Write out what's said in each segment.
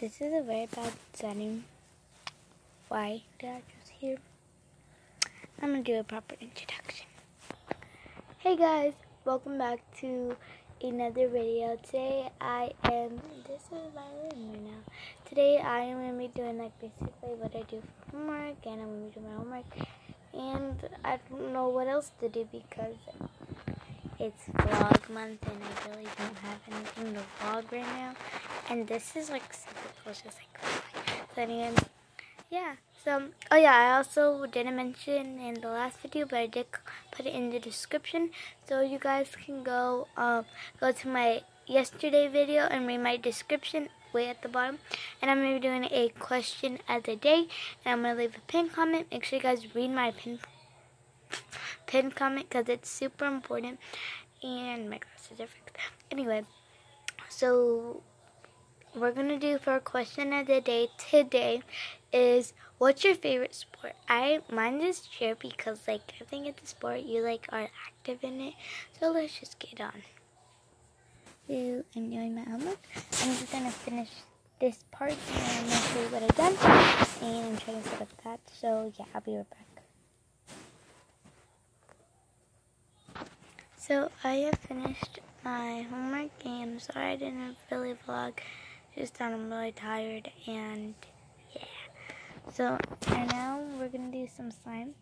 this is a very bad setting. Why did I just hear? I'm gonna do a proper introduction. Hey guys, welcome back to another video. Today I am, this is my room right now. Today I am gonna be doing like basically what I do for homework and I'm gonna be doing my homework. And I don't know what else to do because it's vlog month and I really don't have anything to vlog right now. And this is like cool, just like so anyway, yeah. So oh yeah, I also didn't mention in the last video, but I did put it in the description, so you guys can go um go to my yesterday video and read my description way at the bottom. And I'm gonna be doing a question of the day, and I'm gonna leave a pin comment. Make sure you guys read my pin pin comment because it's super important. And my glasses are fixed. Anyway, so we're gonna do for a question of the day today is what's your favorite sport? I mine is cheer because like I think it's a sport you like are active in it. So let's just get on. You I'm doing my homework. I'm just gonna finish this part and I'm gonna show you what I've done and I'm trying to set up that. So yeah, I'll be right back. So I have finished my homework and I'm sorry I didn't really vlog. Just that I'm really tired and yeah. So and now we're gonna do some slime.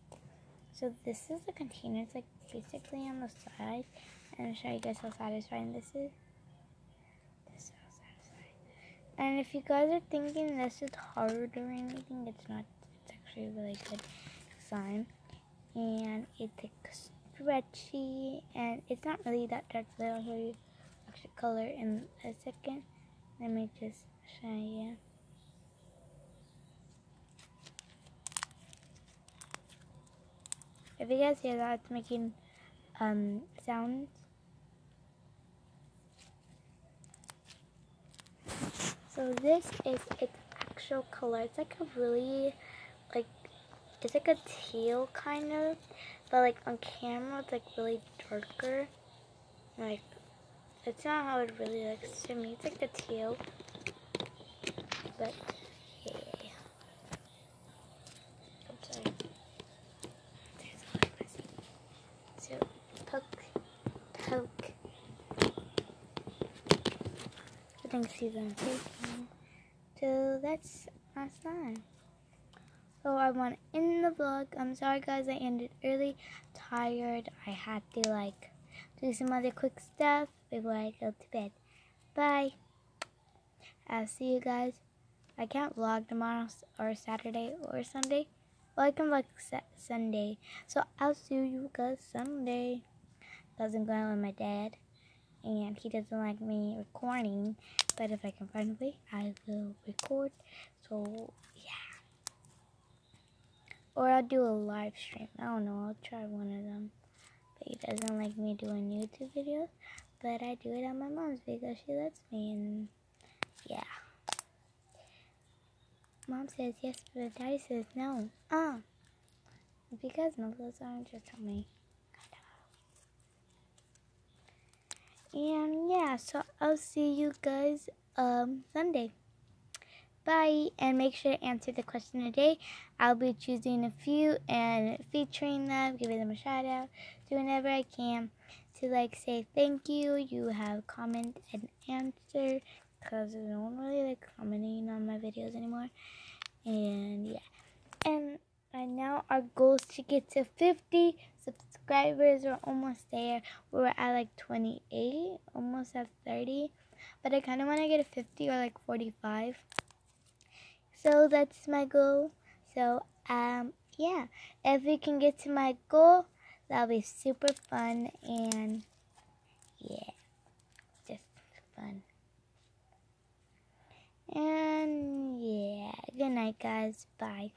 So this is the container. It's like basically on the side. And I'll show you guys how satisfying this is. This is satisfying. And if you guys are thinking this is hard or anything, it's not. It's actually really good slime. And it's like stretchy and it's not really that dark, I'll show you actual color in a second. Let me just show you. If you guys hear that, it's making um, sounds. So this is its actual color. It's like a really, like, it's like a teal kind of, but like on camera it's like really darker. Like, it's not how it really looks to me. It's like the teal, but yeah. I'm sorry. So poke, poke. I think see them. So that's my slime. So I want to end the vlog. I'm sorry guys I ended early. Tired. I had to like do some other quick stuff before I go to bed. Bye. I'll see you guys. I can't vlog tomorrow or Saturday or Sunday. Well, I can vlog Sunday. So I'll see you guys Sunday. Because I'm going with my dad. And he doesn't like me recording. But if I can find a way, I will record. So, yeah. Or I'll do a live stream. I don't know. I'll try one of them. He doesn't like me doing YouTube videos. But I do it on my mom's because she lets me. And, yeah. Mom says yes, but Daddy says no. Ah. You guys know those aren't, just tell me. And yeah, so I'll see you guys um Sunday. Bye, and make sure to answer the question today. I'll be choosing a few and featuring them, giving them a shout out, doing whatever I can to like say thank you. You have comment and answer because no one really like commenting on my videos anymore. And yeah, and and now our goal is to get to 50 subscribers. We're almost there. We're at like 28, almost at 30. But I kind of want to get a 50 or like 45. So that's my goal. So um yeah, if we can get to my goal, that'll be super fun and yeah, just fun. And yeah, good night, guys. Bye.